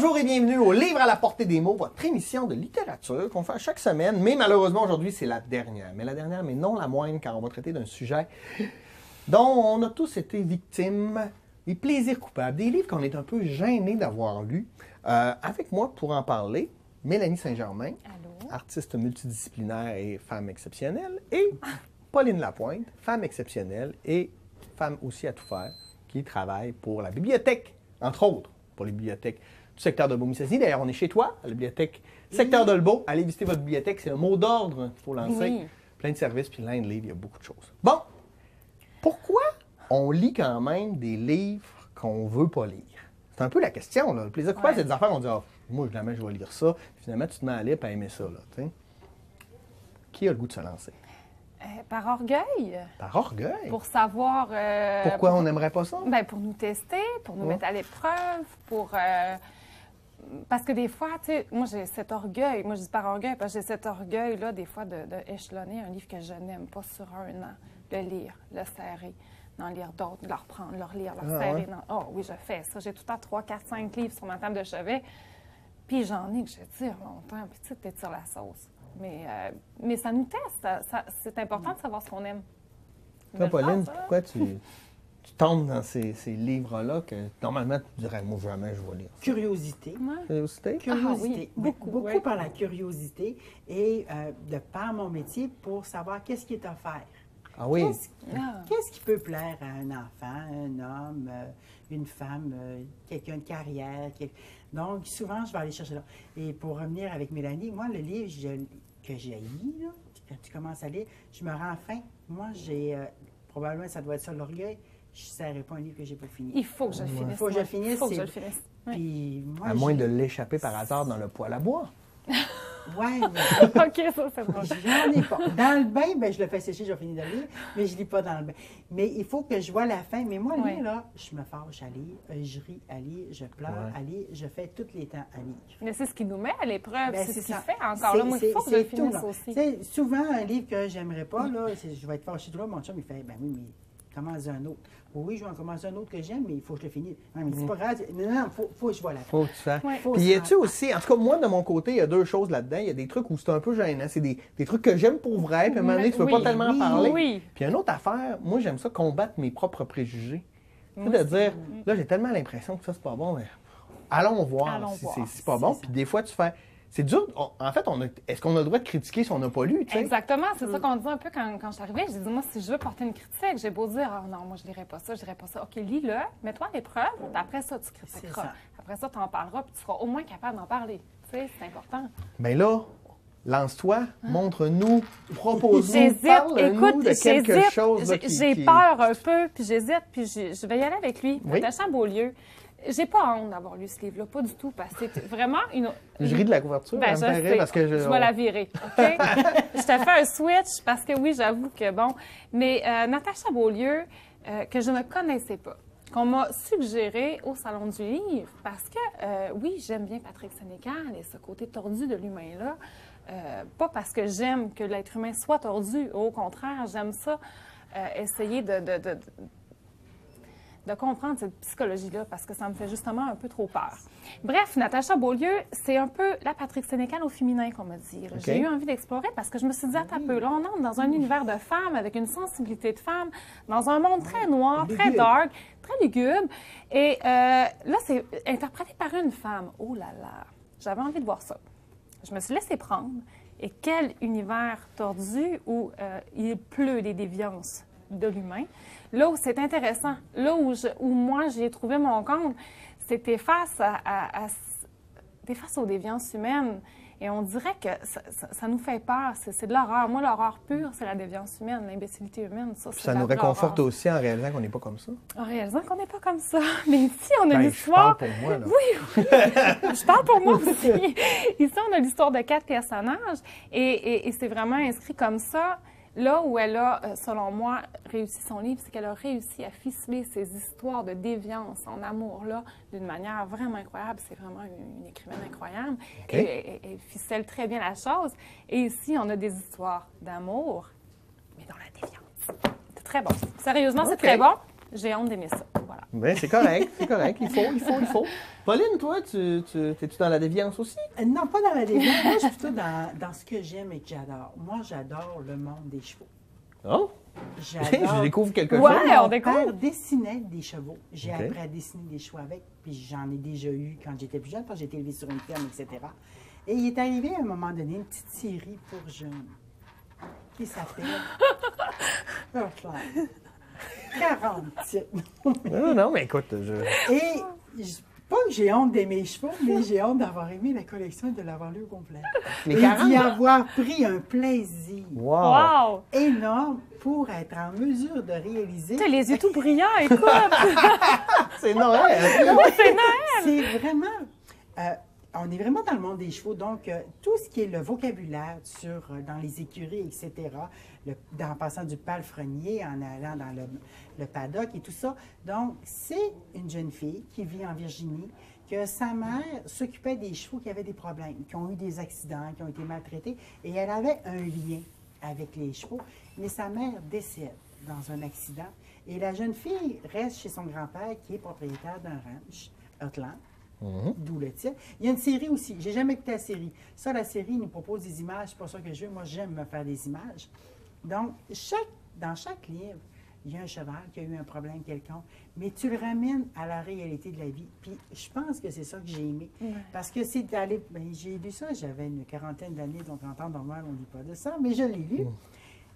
Bonjour et bienvenue au Livre à la portée des mots, votre émission de littérature qu'on fait chaque semaine. Mais malheureusement, aujourd'hui, c'est la dernière. Mais la dernière, mais non la moindre, car on va traiter d'un sujet dont on a tous été victimes, des plaisirs coupables, des livres qu'on est un peu gênés d'avoir lus. Euh, avec moi pour en parler, Mélanie Saint-Germain, artiste multidisciplinaire et femme exceptionnelle, et Pauline Lapointe, femme exceptionnelle et femme aussi à tout faire, qui travaille pour la bibliothèque, entre autres, pour les bibliothèques secteur de Beaumississi. D'ailleurs, on est chez toi, à la bibliothèque secteur de Lebeau. Allez visiter votre bibliothèque, c'est un mot d'ordre qu'il faut lancer. Oui. Plein de services, puis plein de livres, il y a beaucoup de choses. Bon, pourquoi on lit quand même des livres qu'on veut pas lire? C'est un peu la question, là. Le plaisir coupable, Ouais. c'est des affaires, on dit, ah, moi, jamais je vais lire ça. Finalement, tu te mets à lire et à aimer ça, là. Qui a le goût de se lancer? Euh, par orgueil, Par orgueil? pour savoir. euh, Pourquoi pour- on n'aimerait pas ça? Ben, pour nous tester, pour nous Ouais. mettre à l'épreuve, pour. euh, parce que des fois, tu sais, moi, j'ai cet orgueil. Moi, je dis par orgueil, parce que j'ai cet orgueil-là, des fois, de, de échelonner un livre que je n'aime pas sur un an, le lire, le serrer, d'en lire d'autres, de le reprendre, le relire, le Ah, serrer. ouais? dans- Oh, oui, je fais ça. J'ai tout le temps 3, 4, 5 livres sur ma table de chevet. Puis j'en ai que je tire longtemps, puis tu sais, t'étires la sauce. Mais, euh, mais ça nous teste. ça- ça- c'est important de savoir ce qu'on aime. Toi, Pauline, pense, hein? pourquoi tu, tu tombes dans ces, ces livres-là que normalement tu dirais, moi, jamais je vais lire ça? Curiosité. Ouais. Curiosité? Curiosité. Ah oui, beaucoup, Beaucoup par la curiosité et euh, de par mon métier pour savoir qu'est-ce qui est offert. Ah oui. Qu'est-ce Ah. qui peut plaire à un enfant, un homme, euh, une femme, euh, quelqu'un de carrière. quel- Donc, souvent, je vais aller chercher là. Et pour revenir avec Mélanie, moi, le livre je- que j'ai lu, quand tu commences à lire, je me rends faim. Moi, j'ai, euh, probablement, ça doit être ça l'orgueil, je ne serrerai pas un livre que j'ai pas fini. Il faut que je le finisse. Il faut que je le finisse, Il faut que je le finisse. Oui. Puis, moi, À moins de l'échapper par hasard dans le poêle à bois. Ouais, mais- OK, ça, c'est. J'en ai pas. Dans le bain, ben, je le fais sécher, je vais finir de lire, mais je lis pas dans le bain. Mais il faut que je vois la fin. Mais moi, Ouais. lire, là, je me fâche à lire, euh, je ris à lire, je pleure Ouais. à lire, je fais tous les temps à lire. Mais c'est ce qui nous met à l'épreuve. Ben, c'est ce qui ça. fait encore. Là, moi, il faut que je le c'est tout, finisse là. aussi. Souvent, un livre que j'aimerais pas, là, je vais être fâché tout là, mon chum, il fait, ben oui, mais commence un autre? Oui, je vais en commencer un autre que j'aime, mais il faut que je le finisse. Non, mais c'est pas grave. Non, non, il faut, faut que je vois la fin. Faut que tu fasses. Ouais. Puis y a-tu aussi, en tout cas, moi, de mon côté, il y a deux choses là-dedans. Il y a des trucs où c'est un peu gênant. C'est des, des trucs que j'aime pour vrai, puis à un moment donné, tu peux Oui, pas tellement en oui, parler. oui. Puis une autre affaire, moi, j'aime ça combattre mes propres préjugés. Tu Moi de dire, là, j'ai tellement l'impression que ça, c'est pas bon, mais allons voir Allons si voir. c'est si pas C'est bon. Puis des fois, tu fais. C'est dur. on- en fait, on a- est-ce qu'on a le droit de critiquer si on n'a pas lu? Exactement, c'est Mm. ça qu'on disait un peu quand, quand je suis arrivée. J'ai dit, moi, si je veux porter une critique, j'ai beau dire, ah non, moi, je lirai pas ça, je lirai pas ça. OK, lis-le, mets-toi à l'épreuve, puis après ça, tu critiqueras. ça. Après ça, tu en parleras, puis tu seras au moins capable d'en parler. Tu sais, c'est important. Ben là, lance-toi, montre-nous, propose-nous, J'hésite, parle-nous écoute, de quelque j'hésite. chose. J'ai qui- j'ai qui- peur un peu, puis j'hésite, puis je vais y aller avec lui. Oui. Natacha Beaulieu. J'ai pas honte d'avoir lu ce livre-là, pas du tout, parce que c'est vraiment une. Je ris de la couverture, Ben, ça me je parce que je... vais la virer, OK? je te fais un switch parce que oui, j'avoue que bon. Mais euh, Natacha Beaulieu, euh, que je ne connaissais pas, qu'on m'a suggéré au Salon du Livre, parce que euh, oui, j'aime bien Patrick Sénécal et ce côté tordu de l'humain-là. Euh, pas parce que j'aime que l'être humain soit tordu, au contraire, j'aime ça, euh, essayer de, de- de- de comprendre cette psychologie-là parce que ça me fait justement un peu trop peur. Bref, Natacha Beaulieu, c'est un peu la Patrick Sénécal au féminin, qu'on me dit. J'ai eu envie d'explorer parce que je me suis dit, attends un peu, là, on entre dans un univers de femmes avec une sensibilité de femme, dans un monde très noir, très dark, très lugubre. Et euh, là, c'est interprété par une femme. Oh là là, j'avais envie de voir ça. Je me suis laissée prendre. Et quel univers tordu où euh, il pleut des déviances de l'humain. Là où c'est intéressant, là où, je- où moi j'ai trouvé mon compte, c'était face à, à- à- t'es face aux déviances humaines. Et on dirait que ça, ça- ça nous fait peur. C'est de l'horreur. Moi, l'horreur pure, c'est la déviance humaine, l'imbécilité humaine. Ça, nous réconforte aussi en réalisant qu'on n'est pas comme ça. En réalisant qu'on n'est pas comme ça. Mais ici, on a Ben, je l'histoire. parle pour moi, là. Je parle pour moi aussi. Ici, on a l'histoire de quatre personnages et, et- et c'est vraiment inscrit comme ça. Là où elle a, euh, selon moi, réussi son livre, c'est qu'elle a réussi à ficeler ces histoires de déviance en amour-là d'une manière vraiment incroyable. C'est vraiment une, une écrivaine incroyable. Et elle- elle ficelle très bien la chose. Et ici, on a des histoires d'amour, mais dans la déviance. C'est très bon. Sérieusement, c'est très bon. j'ai honte d'aimer ça. Ben, c'est correct, c'est correct. Il faut, il faut, il faut. Pauline, toi, tu, tu, es-tu dans la déviance aussi? Euh, Non, pas dans la déviance. Moi, je suis plutôt dans, dans ce que j'aime et que j'adore. Moi, j'adore le monde des chevaux. Oh! J'adore. Je découvre quelque Ouais. chose. on Mon découvre. père dessinait des chevaux. J'ai appris à dessiner des chevaux avec, puis j'en ai déjà eu quand j'étais plus jeune, parce que j'étais élevée sur une ferme, etc. Et il est arrivé à un moment donné une petite série pour jeunes qui s'appelle Earthline. 40 titres. Non, non, mais écoute, je... Et je- pas que j'ai honte d'aimer les chevaux, mais j'ai honte d'avoir aimé la collection et de l'avoir lu au complet. Les Et 40? d'y avoir pris un plaisir Wow! Wow! énorme pour être en mesure de réaliser. T'as les yeux tout brillants, écoute! C'est Noël! c'est Noël! C'est vraiment. euh, on est vraiment dans le monde des chevaux, donc euh, tout ce qui est le vocabulaire sur, euh, dans les écuries, etc., en passant du palefrenier, en allant dans le, le paddock et tout ça. Donc, c'est une jeune fille qui vit en Virginie, que sa mère s'occupait des chevaux qui avaient des problèmes, qui ont eu des accidents, qui ont été maltraités, et elle avait un lien avec les chevaux, mais sa mère décède dans un accident, et la jeune fille reste chez son grand-père qui est propriétaire d'un ranch, Heartland. D'où le titre. Il y a une série aussi. J'ai jamais écouté la série. Ça, la série nous propose des images. C'est pas ça que je veux. Moi, j'aime me faire des images. Donc, chaque, dans chaque livre, il y a un cheval qui a eu un problème quelconque, mais tu le ramènes à la réalité de la vie. Puis, je pense que c'est ça que j'ai aimé. Parce que c'est d'aller. ben, j'ai lu ça, j'avais une quarantaine d'années, donc en temps normal, on ne lit pas de ça, mais je l'ai lu.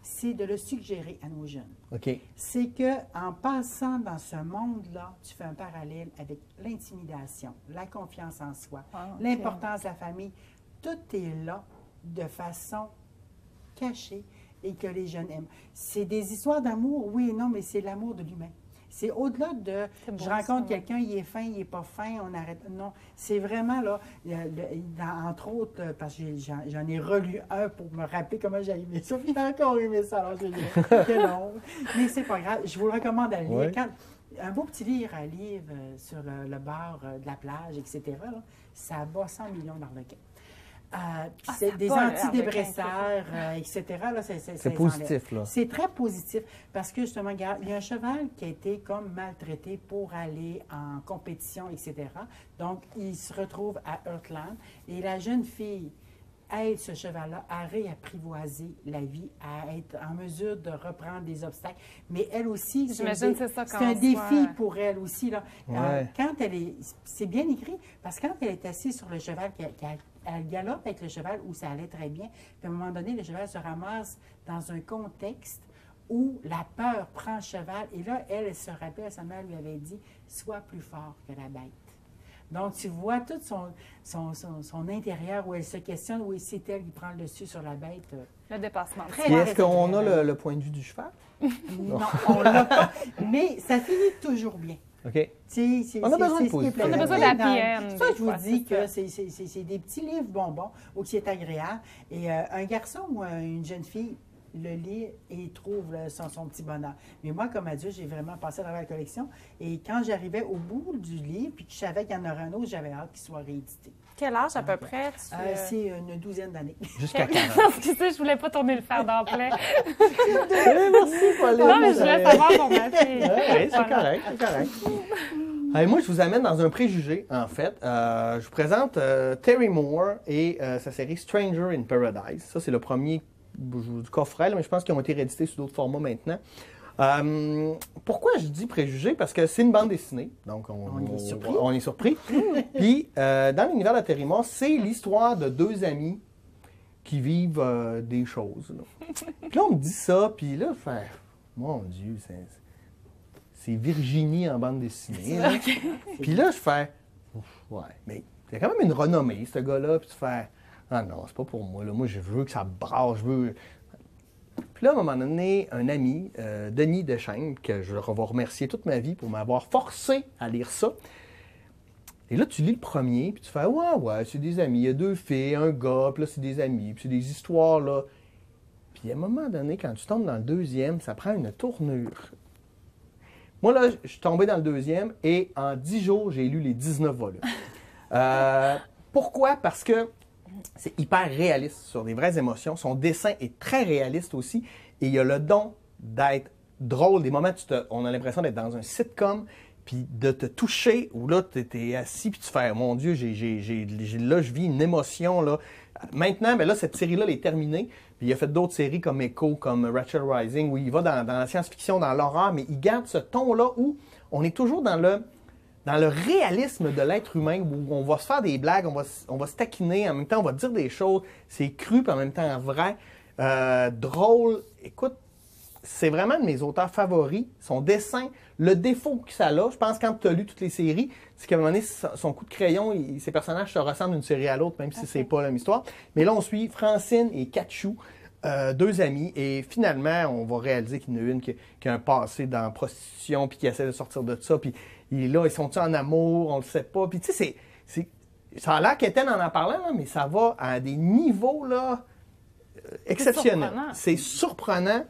C'est de le suggérer à nos jeunes OK. c'est que en passant dans ce monde-là, tu fais un parallèle avec l'intimidation, la confiance en soi, Ah, l'importance de la famille. Tout est là de façon cachée et que les jeunes aiment. C'est des histoires d'amour, oui et non, mais c'est l'amour de l'humain. C'est au-delà de je rencontre quelqu'un, il est fin, il n'est pas fin, on arrête. Non, c'est vraiment là, le- le- dans- entre autres, euh, parce que j'en j'en ai relu un pour me rappeler comment j'ai aimé ça. Puis j'ai encore aimé ça, alors j'ai dit, quel long. Mais c'est pas grave, je vous le recommande à lire. Ouais. Quand- un beau petit livre à lire euh, sur le, le bord euh, de la plage, etc., là, ça bat 100 millions d'arlequins. Euh, Ah, c'est des antidépresseurs, euh, etc. là, c'est- c'est- C'est ça positif, là. C'est très positif parce que justement, regarde, il y a un cheval qui a été comme maltraité pour aller en compétition, etc. Donc, il se retrouve à Heartland et la jeune fille aide ce cheval-là à réapprivoiser la vie, à être en mesure de reprendre des obstacles. Mais elle aussi, c'est un, défi euh, pour elle aussi. Là. Euh, quand elle est, c'est bien écrit, parce que quand elle est assise sur le cheval, qu'elle- elle galope avec le cheval où ça allait très bien, puis à un moment donné, le cheval se ramasse dans un contexte où la peur prend le cheval, et là, elle, elle se rappelle, sa mère lui avait dit, sois plus fort que la bête. Donc, tu vois tout son, son, son, son intérieur où elle se questionne, où c'est elle qui prend le dessus sur la bête. Le dépassement. Est-ce qu'on a le, le point de vue du cheval? Non, on l'a pas. Mais ça finit toujours bien. OK? C'est- On a c'est- besoin c'est de positif. On a besoin Oui, end, non, des Ça, je vous dis c'est que c'est- c'est c'est- c'est des petits livres bonbons où qui est agréable. Et euh, un garçon ou euh, une jeune fille le lit et trouve là, son, son petit bonheur. Mais moi, comme adulte, j'ai vraiment passé à travers la collection. Et quand j'arrivais au bout du livre, puis que je savais qu'il y en aurait un autre, j'avais hâte qu'il soit réédité. Quel âge à peu près? Tu, Euh, euh, c'est une douzaine d'années. Jusqu'à 40. Excusez, je voulais pas tourner le fer d'emploi. Eh, merci, Pauline. Non, mais je voulais savoir pour ma fille. Oui, c'est correct, c'est correct. Allez, moi, je vous amène dans un préjugé, en fait. Euh, je vous présente euh, Terry Moore et euh, sa série Stranger in Paradise. Ça, c'est le premier du coffret, là, mais je pense qu'ils ont été réédités sous d'autres formats maintenant. Euh, pourquoi je dis préjugé? Parce que c'est une bande dessinée, donc on, On est surpris. on est surpris. Puis, euh, dans l'univers de c'est l'histoire de deux amis qui vivent euh, des choses. là. Puis là, on me dit ça, puis là, je fais, mon Dieu, c'est, Virginie en bande dessinée. là. Puis là, je fais, ouais, mais il y a quand même une renommée, ce gars-là, puis tu fais, ah non, c'est pas pour moi, là. moi, je veux que ça brasse, je veux. Puis là, à un moment donné, un ami, euh, Denis Deschênes, que je vais remercier toute ma vie pour m'avoir forcé à lire ça. Et là, tu lis le premier, puis tu fais Ouais, ouais, c'est des amis. Il y a deux filles, un gars, puis là, c'est des amis, puis c'est des histoires, là. Puis à un moment donné, quand tu tombes dans le deuxième, ça prend une tournure. Moi, là, je suis tombé dans le deuxième et en dix jours, j'ai lu les 19 volumes. Euh, pourquoi? Parce que c'est hyper réaliste sur des vraies émotions. Son dessin est très réaliste aussi et il a le don d'être drôles, des moments où tu on a l'impression d'être dans un sitcom, puis de te toucher, où là, tu es assis, puis tu fais, mon Dieu, j'ai, j'ai, j'ai- là, je vis une émotion. Là. Maintenant, ben là, cette série-là, elle est terminée. Puis il a fait d'autres séries comme Echo, comme Rachel Rising, où il va dans, dans la science-fiction, dans l'horreur, mais il garde ce ton-là où on est toujours dans le, dans le réalisme de l'être humain, où on va se faire des blagues, on va, se- on va se taquiner, en même temps, on va dire des choses, c'est cru, puis en même temps vrai, Euh, drôle. Écoute, c'est vraiment de mes auteurs favoris. Son dessin, le défaut que ça a, je pense quand tu as lu toutes les séries, c'est qu'à un moment donné, son coup de crayon, il- ses personnages se ressemblent d'une série à l'autre, même si c'est pas la même histoire. Mais là, on suit Francine et Katchou, euh, deux amis, et finalement, on va réaliser qu'il y en a une qui, qui a un passé dans la prostitution, puis qui essaie de sortir de ça, puis il- là, ils sont en amour, on le sait pas. Puis tu sais, c'est- c'est... Ça a l'air qu'Étienne en en parlant, là, mais ça va à des niveaux, là, euh, exceptionnels. C'est surprenant.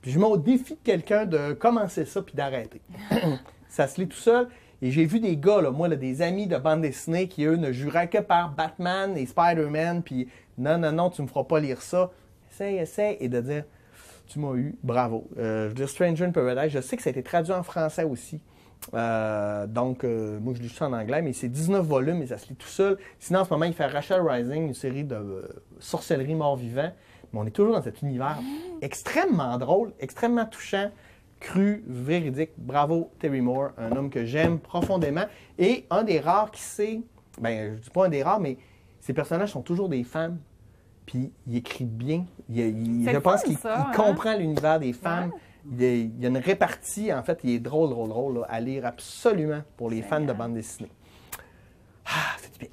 Puis je mets au défi de quelqu'un de commencer ça puis d'arrêter. ça se lit tout seul. Et j'ai vu des gars, là, moi, là, des amis de bande dessinée qui, eux, ne juraient que par Batman et Spider-Man. Puis non, non, non, tu me feras pas lire ça. Essaye, essaye. Et de dire, tu m'as eu, bravo. Euh, je veux dire, Stranger in Paradise, je sais que ça a été traduit en français aussi. Euh, donc, euh, moi, je lis ça en anglais, mais c'est 19 volumes et ça se lit tout seul. Sinon, en ce moment, il fait Rachel Rising, une série de euh, sorcellerie mort-vivant. Mais on est toujours dans cet univers extrêmement drôle, extrêmement touchant, cru, véridique. Bravo, Terry Moore, un homme que j'aime profondément. Et un des rares qui sait, ben, je dis pas un des rares, mais ses personnages sont toujours des femmes. Puis il écrit bien. Il, il- C'est je pense qu'il hein? comprend l'univers des femmes. Il, est- il y a une répartie, en fait, il est drôle, drôle, drôle là, à lire absolument pour les fans de bande dessinée. Ah, c'est du bien.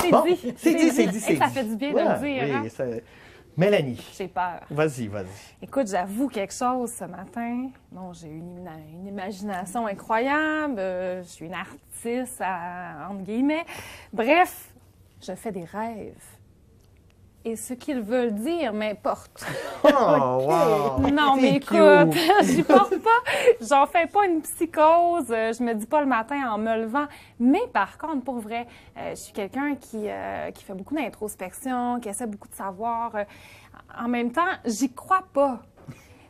C'est Bon, dit. c'est dit, c'est dit, c'est ça dit. fait du bien de le dire. oui, hein? ça- Mélanie, J'ai peur. vas-y, vas-y. Écoute, j'avoue quelque chose ce matin. Bon, j'ai une imagination incroyable. euh, je suis une artiste, à- entre guillemets. Bref, je fais des rêves. Et ce qu'ils veulent dire m'importe. Oh, wow! Non, mais écoute, j'y porte pas. J'en fais pas une psychose. euh, Je me dis pas le matin en me levant. Mais par contre, pour vrai, euh, je suis quelqu'un qui, euh, qui fait beaucoup d'introspection, qui essaie beaucoup de savoir. En même temps, j'y crois pas.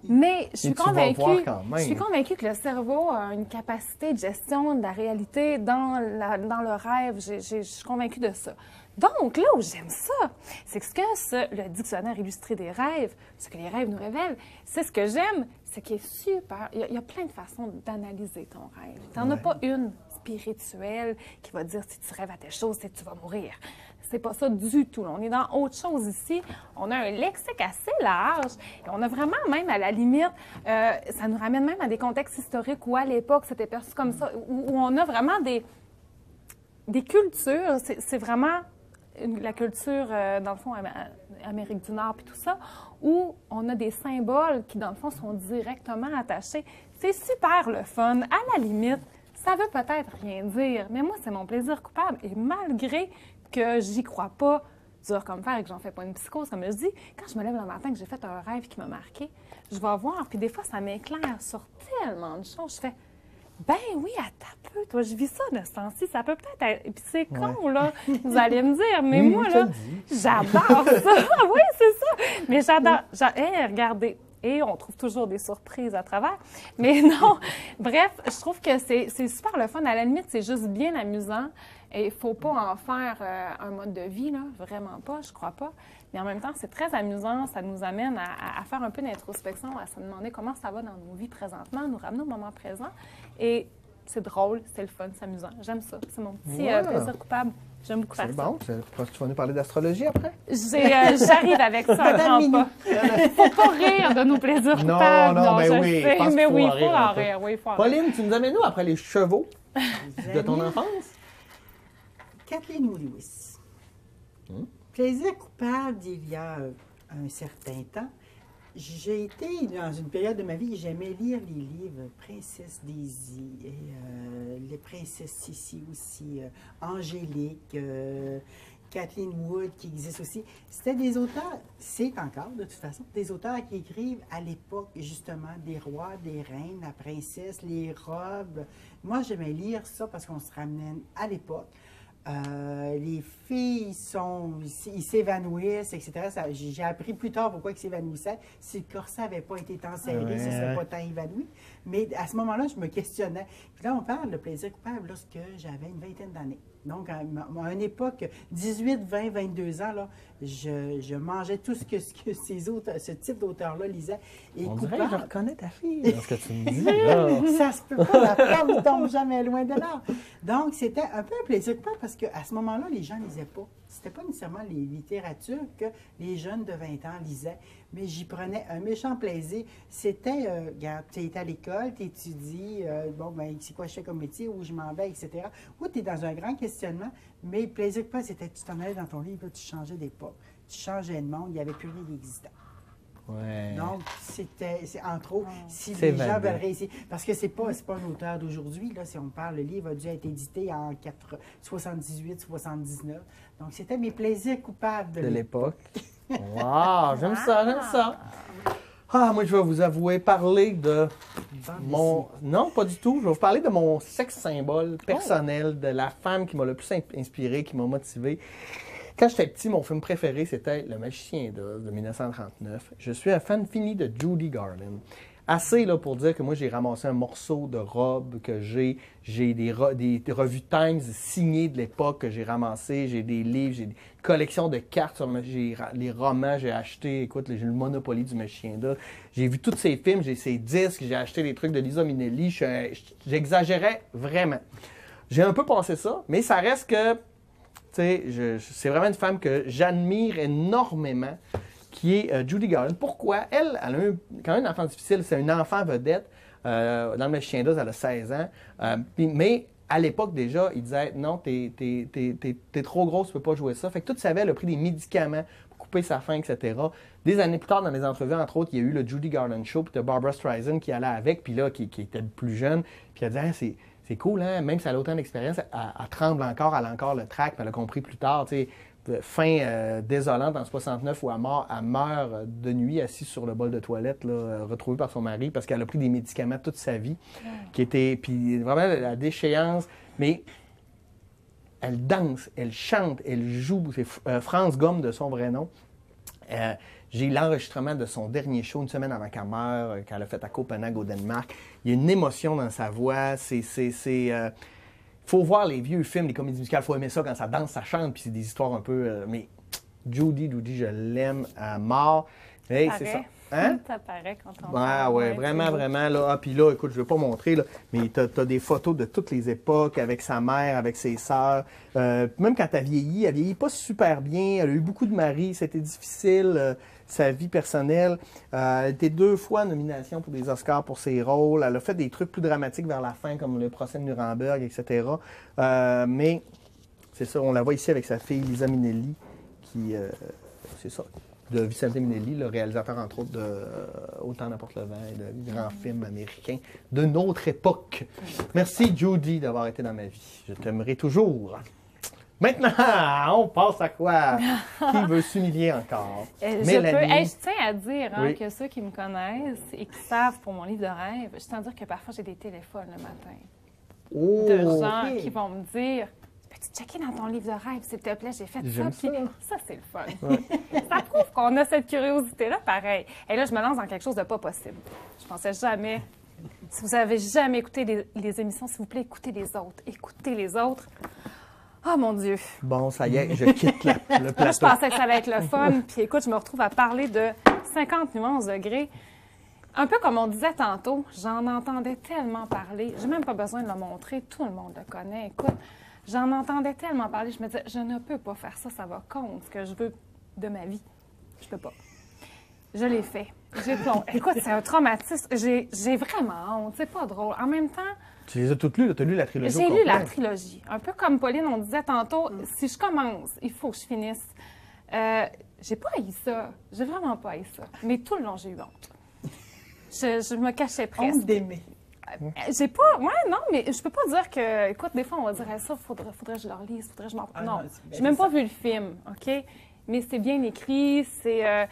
Mais je suis convaincue, je suis convaincue que le cerveau a une capacité de gestion de la réalité dans, la- dans le rêve. J'ai- j'ai- Je suis convaincue de ça. Donc, là où j'aime ça, c'est que ce que ce- le dictionnaire illustré des rêves, ce que les rêves nous révèlent, c'est ce que j'aime, c'est qu'il est super. Il y, a, il y a plein de façons d'analyser ton rêve. Tu n'en as pas une spirituelle qui va dire si tu rêves à telle chose, c'est que tu vas mourir. C'est pas ça du tout. On est dans autre chose ici. On a un lexique assez large. Et on a vraiment même, à la limite, euh, ça nous ramène même à des contextes historiques où à l'époque, c'était perçu comme ça, où, où on a vraiment des, des cultures. C'est vraiment la culture, euh, dans le fond, Am- Amérique du Nord puis tout ça, où on a des symboles qui, dans le fond, sont directement attachés. C'est super le fun. À la limite, ça veut peut-être rien dire, mais moi, c'est mon plaisir coupable. Et malgré que j'y crois pas, dur comme fer et que j'en fais pas une psychose, comme je dis, quand je me lève le matin que j'ai fait un rêve qui m'a marqué, je vais voir, puis des fois, ça m'éclaire sur tellement de choses. Je fais, ben oui, à ta peu, toi, je vis ça de ce temps-ci. Ça peut peut-être être. Et puis c'est con, là. Vous allez me dire, mais Oui, moi, là, j'adore ça. oui, c'est ça. Mais j'adore. j'a- Hey, regardez. Et on trouve toujours des surprises à travers. Mais non. Bref, je trouve que c'est c'est super le fun. À la limite, c'est juste bien amusant. Et il faut pas en faire euh, un mode de vie, là. Vraiment pas, je crois pas. Mais en même temps, c'est très amusant. Ça nous amène à, à- à faire un peu d'introspection, à se demander comment ça va dans nos vies présentement, nous ramener au moment présent. Et c'est drôle, c'est le fun, c'est amusant. J'aime ça. C'est mon petit euh, plaisir coupable. J'aime beaucoup faire C'est ça. bon. c'est- Tu vas nous parler d'astrologie après? J'ai, euh, J'arrive avec ça à grands pas. Faut pas rire de nos plaisirs Non, coupables. non, ben je oui, mais oui, il faut rire un en rire. Oui, il faut en rire. Pauline, tu nous amènes où après les chevaux de ton enfance? Kathleen Lewis. Plaisir coupable d'il y a euh, un certain temps. J'ai été dans une période de ma vie, j'aimais lire les livres Princesse Daisy et euh, les Princesses Sissi aussi, euh, Angélique, euh, Kathleen Wood qui existe aussi. C'était des auteurs, c'est encore de toute façon, des auteurs qui écrivent à l'époque justement des rois, des reines, la princesse, les robes. Moi j'aimais lire ça parce qu'on se ramenait à l'époque. Euh, les les filles sont, ils s'évanouissent, etc. J'ai j'ai appris plus tard pourquoi ils s'évanouissaient. Si le corset n'avait pas été tant serré, Ouais, ce ne serait ouais. pas tant évanoui. Mais à ce moment-là, je me questionnais. Puis là, on parle de plaisir coupable lorsque j'avais une vingtaine d'années. Donc, à, une époque, 18, 20, 22 ans, là, je, je mangeais tout ce que, ce que ces auteurs, ce type d'auteur-là lisait. Et On dirait que je reconnais ta fille ce que tu me dis. là. ça se peut pas, la femme ne tombe jamais loin de là. Donc, c'était un peu un plaisir parce qu'à ce moment-là, les gens ne lisaient pas. C'était pas nécessairement les littératures que les jeunes de 20 ans lisaient, mais j'y prenais un méchant plaisir. C'était, euh, regarde, tu es à l'école, tu étudies, euh, bon, ben, c'est quoi je fais comme métier, où je m'en vais, etc. Ou tu es dans un grand questionnement, mais le plaisir coupable, c'était tu t'en allais dans ton livre, là, tu changeais d'époque, tu changeais de monde, il n'y avait plus rien d'existant. Ouais. Donc, c'était, c'est entre autres, si C'est les gens veulent réussir. Parce que c'est pas, c'est pas un auteur d'aujourd'hui, là, si on parle, le livre a dû être édité en 4 78, 79. Donc, c'était mes plaisirs coupables de, de l'époque. l'époque. Wow, j'aime ça, j'aime ça. Ah, moi, je vais vous avouer, parler de mon... Non, pas du tout. Je vais vous parler de mon sexe symbole personnel, de la femme qui m'a le plus in- inspiré, qui m'a motivé. Quand j'étais petit, mon film préféré, c'était Le Magicien d'Oz de 1939. Je suis un fan fini de Judy Garland. Assez là, pour dire que moi, j'ai ramassé un morceau de robe que j'ai. J'ai des, re- des- des revues Times signées de l'époque que j'ai ramassées. J'ai des livres, j'ai des collections de cartes. J'ai les romans, j'ai acheté. Écoute, j'ai le Monopoly du d'Oz. J'ai vu tous ces films, j'ai ces disques, j'ai acheté des trucs de Lisa Minnelli. J'exagérais vraiment. J'ai un peu pensé ça, mais ça reste que c'est vraiment une femme que j'admire énormément, qui est euh, Judy Garland. Pourquoi? Elle, elle a eu quand même un enfant difficile, c'est une enfant vedette. Euh, dans le Chien d'Oz, elle a 16 ans. Euh, mais à l'époque déjà, il disait non, t'es, t'es trop grosse, tu peux pas jouer ça. Fait que toute sa vie, elle a pris des médicaments pour couper sa faim, etc. Des années plus tard, dans les entrevues, entre autres, il y a eu le Judy Garland Show, puis Barbara Streisand qui allait avec, puis là, qui, était plus jeune. Puis elle disait, Ah, c'est, cool, hein? même si elle a autant d'expérience, elle, tremble encore, elle a encore le trac, puis elle a compris plus tard, fin euh, désolante en 69 où elle, meurt, euh, de nuit assise sur le bol de toilette, là, euh, retrouvée par son mari parce qu'elle a pris des médicaments toute sa vie, qui étaient, puis vraiment la déchéance, mais elle danse, elle chante, elle joue, c'est euh, France Gomme de son vrai nom. Euh, j'ai l'enregistrement de son dernier show une semaine avant qu'elle meure, euh, qu'elle a fait à Copenhague au Danemark. Il y a une émotion dans sa voix. C'est, c'est, euh, faut voir les vieux films, les comédies musicales. faut aimer ça quand ça danse, ça chante, puis c'est des histoires un peu. euh, mais Judy, Judy, je l'aime à mort. Hey, c'est ça. Hein? Ça paraît quand on Ouais, parle, ouais, c'est vraiment, vraiment. Là. Ah, puis là, écoute, je ne vais pas montrer, là, mais tu as, des photos de toutes les époques avec sa mère, avec ses sœurs. Euh, même quand elle vieillit, elle vieillit pas super bien. Elle a eu beaucoup de maris. C'était difficile, euh, sa vie personnelle. Euh, elle était deux fois nomination pour des Oscars pour ses rôles. Elle a fait des trucs plus dramatiques vers la fin, comme le procès de Nuremberg, etc. Euh, mais c'est ça, on la voit ici avec sa fille Lisa Minnelli, qui, euh, c'est ça, de Vicente Minnelli, le réalisateur, entre autres, de euh, Autant n'importe le vent et de grands films américains de notre époque. Merci, Judy, d'avoir été dans ma vie. Je t'aimerai toujours. Maintenant, on passe à quoi? Qui veut s'humilier encore? Euh, Je, peux, hey, je tiens à dire hein, Oui. que ceux qui me connaissent et qui savent pour mon livre de rêve, je tiens à dire que parfois j'ai des téléphones le matin Oh! de gens qui vont me dire Peux-tu checker dans ton livre de rêve, s'il te plaît? J'ai fait ça. Puis ça. c'est le fun. ça prouve qu'on a cette curiosité-là, pareil. Et là, je me lance dans quelque chose de pas possible. Je pensais jamais. Si vous avez jamais écouté les, les émissions, s'il vous plaît, écoutez les autres. Écoutez les autres. Oh mon Dieu. Bon, ça y est, je quitte la- le Moi, je plateau. pensais que ça allait être le fun. Puis écoute, je me retrouve à parler de 50 nuances degrés. Un peu comme on disait tantôt, j'en entendais tellement parler. J'ai même pas besoin de le montrer, tout le monde le connaît. Écoute, j'en entendais tellement parler, je me disais, je ne peux pas faire ça, ça va contre ce que je veux de ma vie. Je peux pas. Je l'ai fait. J'ai plongé. Écoute, c'est un traumatisme. J'ai j'ai vraiment honte. C'est pas drôle. En même temps, Tu les as toutes lues, tu as lu la trilogie j'ai lu la trilogie. Un peu comme Pauline, on disait tantôt, Mm. si je commence, il faut que je finisse. Euh, j'ai pas haï ça. J'ai vraiment pas haï ça. Mais tout le long, j'ai eu honte. Je, je me cachais presque. Honte d'aimer. Euh, J'ai pas. Ouais, non, mais je peux pas dire que. Écoute, des fois, on va dire, Ah, ça, faudrait, faudrait que je le relise, faudrait que je m'en. Ah non, non, j'ai même pas vu le film, OK? Mais c'est bien écrit, c'est. euh,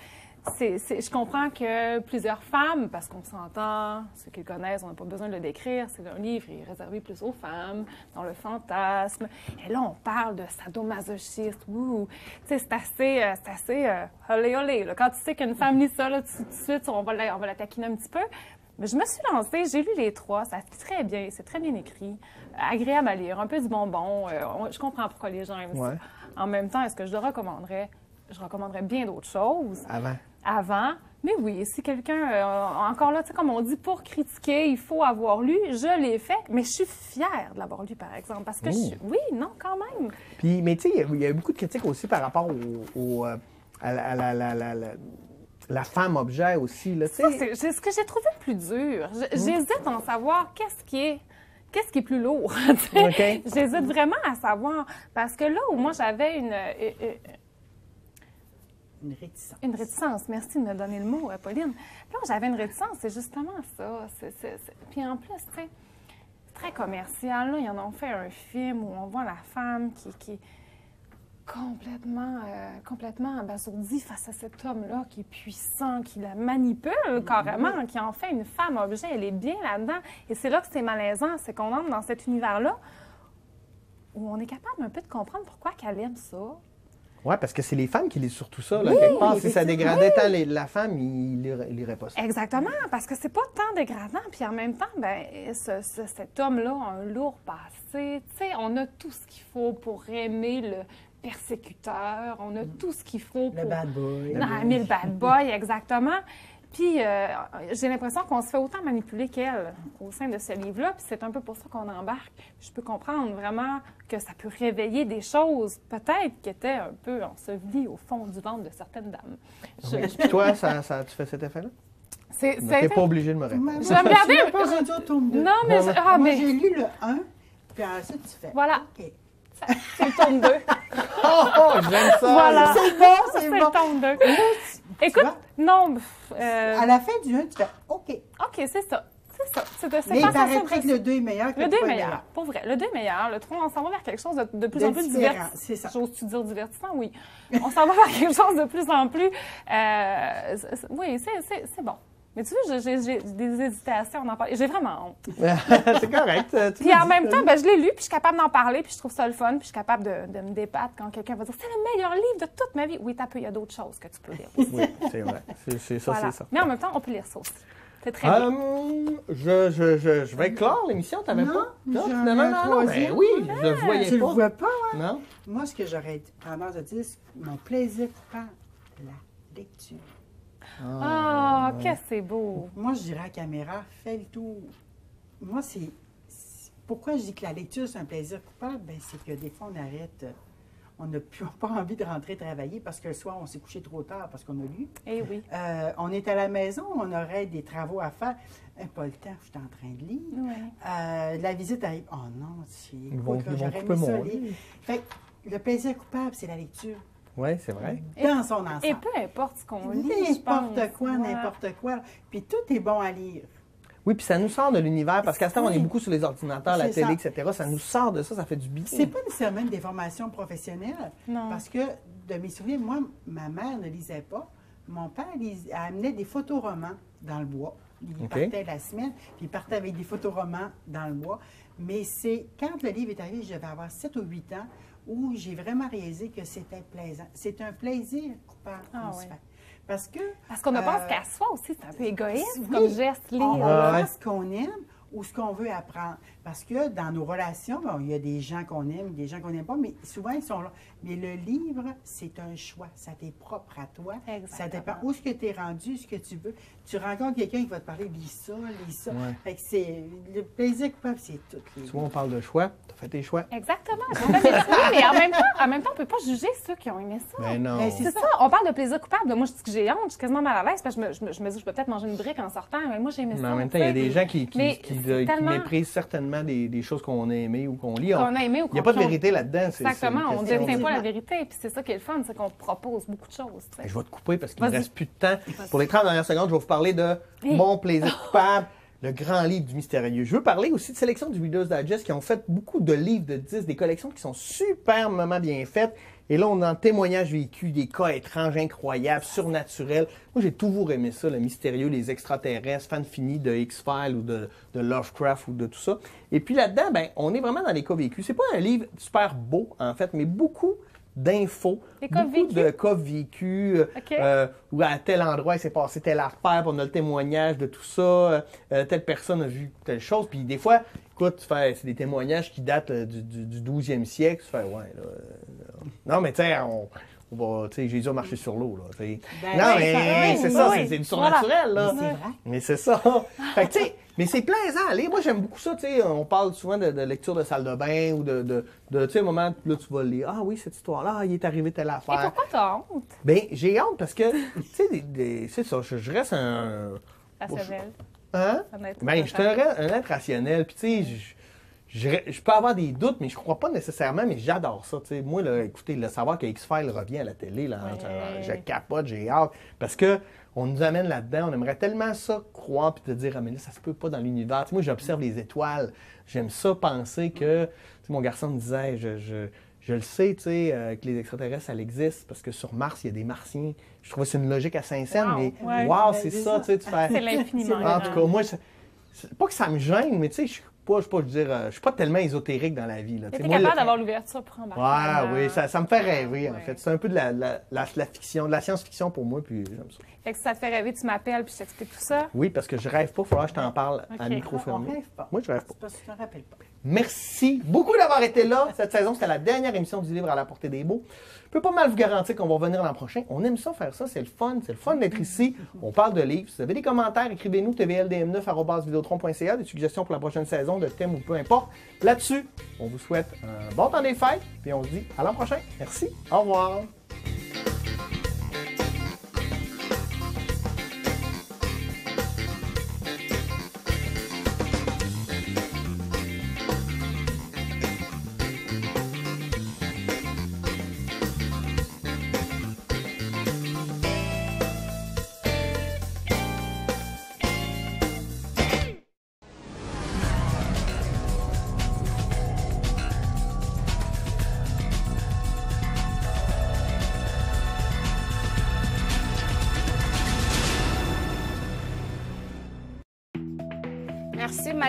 je comprends que plusieurs femmes, parce qu'on s'entend, ceux qui le connaissent, on n'a pas besoin de le décrire, c'est un livre est réservé plus aux femmes, dans le fantasme. Et là, on parle de sadomasochiste. Ouh, c'est assez, euh, c'est assez euh, olé olé. là. Quand tu sais qu'une femme lit ça, là, tout de suite, on va, la, on va la taquiner un petit peu. Mais je me suis lancée, j'ai lu les trois, ça très bien, c'est très bien écrit, agréable à lire, un peu du bonbon. euh, on- je comprends pourquoi les gens aiment Ouais. ça. En même temps, est-ce que je le recommanderais? Je recommanderais bien d'autres choses Avant. Avant. Mais oui, si quelqu'un, euh, encore là, tu sais, comme on dit, pour critiquer, il faut avoir lu. Je l'ai fait, mais je suis fière de l'avoir lu, par exemple. Parce que je suis- Oui, non, quand même. Puis, mais tu sais, il y a- y, a eu beaucoup de critiques aussi par rapport au, au, euh, à, la, à la- la- la- la- la femme objet aussi. Là, tu Ça, sais. c'est ce que j'ai trouvé le plus dur. Je- J'hésite à en savoir qu'est-ce qui est. Qu'est-ce qui est plus lourd? tu sais. OK. J'hésite vraiment à savoir. Parce que là où moi j'avais une, euh, Une réticence. Une réticence, merci de me donner le mot, Pauline. Là j'avais une réticence, c'est justement ça. Puis en plus, c'est très commercial. Là, ils en ont fait un film où on voit la femme qui, qui est complètement, euh, complètement abasourdie face à cet homme-là qui est puissant, qui la manipule carrément, qui en fait une femme objet. Elle est bien là-dedans. Et c'est là que c'est malaisant, c'est qu'on entre dans cet univers-là où on est capable un peu de comprendre pourquoi qu'elle aime ça. Ouais, parce que c'est les femmes qui lisent surtout ça. Là, quelque part, si ça dégradait tant les- la femme, il il lirait pas ça. Exactement, parce que c'est pas tant dégradant. Puis en même temps, ben, ce- ce- cet homme-là a un lourd passé. On a tout ce qu'il faut pour aimer le persécuteur. On a tout ce qu'il faut Le pour... bad boy. Non, aimer le bad boy, exactement. Puis euh, j'ai l'impression qu'on se fait autant manipuler qu'elle au sein de ce livre-là. Puis c'est un peu pour ça qu'on embarque. Je peux comprendre vraiment que ça peut réveiller des choses, peut-être, qui étaient un peu ensevelies au fond du ventre de certaines dames. Je- Puis toi, ça, ça, tu fais cet effet-là? c'est- n'es pas obligé de me répondre. Je vais me garder suis un peu- rendu au tome 2. Non, mais, je- ah, Moi, mais j'ai lu le 1, puis ensuite tu fais. Voilà. OK. c'est le tome 2. Oh, oh, j'aime ça! Voilà. C'est bon, c'est C'est bon. le tome 2. Écoute, non, euh, À la fin du 1, tu fais OK. OK, c'est ça. C'est ça. C'est de Mais paraîtrait que le 2 est meilleur que Le le 2 est 3 meilleur, pour vrai. Le 2 est meilleur. Le 3, on s'en va vers quelque chose de, de plus De en plus divertissant. c'est ça. J'ose-tu dire divertissant? Oui. On s'en va vers quelque chose de plus en plus... euh, oui, c'est- c'est c'est bon. Mais tu vois, j'ai- des hésitations, on en parle. J'ai vraiment honte. c'est correct. euh, tu Puis en même temps, ben, je l'ai lu, puis je suis capable d'en parler, puis je trouve ça le fun, puis je suis capable de, de me débattre quand quelqu'un va dire c'est le meilleur livre de toute ma vie. Oui, t'as peu, il y a d'autres choses que tu peux lire. aussi. Oui, c'est vrai. C'est ça, Voilà. c'est ça. Mais en même temps, on peut lire ça aussi. C'est très bien. Hum, je, je, je, je vais clore l'émission, t'avais Non, pas? un non, non, troisième. ben oui, je le voyais Tu le pas. vois pas, hein? Non? Moi, ce que j'aurais tendance à dire, c'est mon plaisir coupable, la lecture. Ah, que c'est beau. Moi, je dirais à la caméra, fais le tour. Moi, c'est. Pourquoi je dis que la lecture, c'est un plaisir coupable? Ben, c'est que des fois, on arrête. On n'a plus pas envie de rentrer travailler parce que le soir, on s'est couché trop tard parce qu'on a lu. Eh oui. Euh, on est à la maison, on aurait des travaux à faire. Eh, pas le temps, je suis en train de lire. Ouais. Euh, la visite arrive. Oh non, c'est. Ils vont, écoute, là, ils vont j'aurais ça lire. Fait que le plaisir coupable, c'est la lecture. Oui, c'est vrai. Dans son ensemble. Et peu importe ce qu'on lit. N'importe quoi, n'importe quoi. Puis tout est bon à lire. Oui, puis ça nous sort de l'univers, parce qu'à ce temps, on est beaucoup sur les ordinateurs, la télé, ça. etc. Ça nous sort de ça, ça fait du bien. C'est pas nécessairement des formations professionnelles. Non. Parce que, de mes souvenirs, moi, ma mère ne lisait pas. Mon père amenait des photoromans dans le bois. Il partait la semaine, puis il partait avec des photoromans dans le bois. Mais c'est quand le livre est arrivé, je devais avoir 7 ou 8 ans, où j'ai vraiment réalisé que c'était plaisant. C'est un plaisir coupable Ah qu'on se fait. Parce que Parce qu'on ne pense qu'à soi aussi, c'est un peu égoïste oui. comme geste, lire. on Ah ouais. apprend ce qu'on aime ou ce qu'on veut apprendre. Parce que dans nos relations, bon, il y a des gens qu'on aime, des gens qu'on n'aime pas, mais souvent ils sont là. Mais le livre, c'est un choix. Ça t'est propre à toi. Ça Exactement. dépend où est-ce que tu es rendu, ce que tu veux. Tu rencontres quelqu'un qui va te parler, lis ça, lis ça. Ouais. Fait que c'est le plaisir coupable, c'est tout. Souvent, on parle de choix. T'as fait tes choix. Exactement. On fait des- mais en même, temps, en même temps, on ne peut pas juger ceux qui ont aimé ça. Ben non. Mais C'est ça. on parle de plaisir coupable. Moi, je dis que j'ai honte, je suis quasiment mal à l'aise parce que je me, je me- je me dis que je peux peut-être manger une brique en sortant, mais moi, j'ai aimé ça. Mais en même temps, tu il y a des gens qui, qui, Mais méprisent certainement des, des choses qu'on a aimées ou qu'on lit. On- Qu'on a aimé ou Il n'y a pas de vérité là-dedans. Exactement, on ne détient pas la vérité. Puis c'est ça qui est le fun, c'est qu'on propose beaucoup de choses. Ben, Je vais te couper parce qu'il ne reste plus de temps. Pour les 30 dernières secondes, je vais vous parler de Oui. Mon plaisir coupable, le grand livre du mystérieux. Je veux parler aussi de sélection du Reader's Digest qui ont fait beaucoup de livres de 10, des collections qui sont superbement bien faites, Et là, on a un témoignage vécu, des cas étranges, incroyables, surnaturels. Moi, j'ai toujours aimé ça, le mystérieux, les extraterrestres, fan fini de X-Files ou de, de Lovecraft ou de tout ça. Et puis là-dedans, ben, on est vraiment dans les cas vécus. C'est pas un livre super beau, en fait, mais beaucoup d'infos, Des cas beaucoup de cas vécus, euh, OK. euh, où à tel endroit il s'est passé telle affaire, on a le témoignage de tout ça, euh, telle personne a vu telle chose, puis des fois, écoute, c'est des témoignages qui datent du, du, du 12e siècle, tu fais, ouais, là, non, mais tu sais, on, on va, tu sais, Jésus a marché sur l'eau, là. Ben, non, mais c'est ça, c'est- du surnaturel, là. Mais c'est vrai. Mais c'est ça. Fait que, tu sais, mais c'est plaisant lire. Moi, j'aime beaucoup ça. Tu sais, on parle souvent de, de lecture de salle de bain ou de, de, de tu sais, un moment, là, tu vas lire. Ah oui, cette histoire-là, il est arrivé telle Et affaire. pourquoi t'as honte, Ben, j'ai hâte parce que, tu sais, c'est ça, je, je reste un. rationnel? Hein? un être Ben, je suis un, un être rationnel. Puis, tu sais, je- peux avoir des doutes, mais je crois pas nécessairement, mais j'adore ça. Moi, là, écoutez, le savoir que X-Files revient à la télé, là, Ouais. je, je capote, j'ai hâte. Parce que on nous amène là-dedans, on aimerait tellement ça croire, puis te dire, ah, mais là, ça se peut pas dans l'univers. Moi, j'observe les étoiles. J'aime ça penser que. mon garçon me disait, je, je, je le sais, tu sais, euh, que les extraterrestres, ça existe, parce que sur Mars, il y a des martiens. Je trouvais que c'est une logique assez insane, Wow, mais ouais. wow, Ben, c'est ça, ça. tu sais, tu fais. C'est l'infiniment En tout cas, moi, pas que ça me gêne, mais tu sais, je suis pas, je suis pas, je veux dire, euh, je suis pas tellement ésotérique dans la vie. Là. T'es sais, capable le- d'avoir l'ouverture pour embarquer. Ouais, là-dedans. oui, ça, ça me fait rêver, en Ouais. fait. C'est un peu de la, la, la, la fiction, de la science-fiction pour moi, puis j'aime ça. Fait que si ça te fait rêver, tu m'appelles puis je t'explique tout ça? Oui, parce que je rêve pas, il faudra que je t'en parle à micro fermé. rêve pas. Moi, je rêve pas. C'est parce que tu ne te rappelles pas. Merci beaucoup d'avoir été là. Cette saison, c'était la dernière émission du livre à la portée des mots. Je peux pas mal vous garantir qu'on va revenir l'an prochain. On aime ça faire ça, c'est le fun, c'est le fun d'être ici. On parle de livres. Si vous avez des commentaires, écrivez-nous tvldm9@videotron.ca, des suggestions pour la prochaine saison, de thèmes ou peu importe. Là-dessus, on vous souhaite un bon temps des fêtes, puis on se dit à l'an prochain. Merci. Au revoir.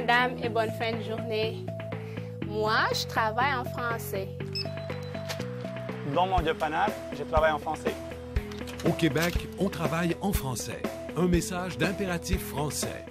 Madame, et bonne fin de journée. Moi, je travaille en français. Dans mon dépannage, je travaille en français. Au Québec, on travaille en français. Un message d'impératif français.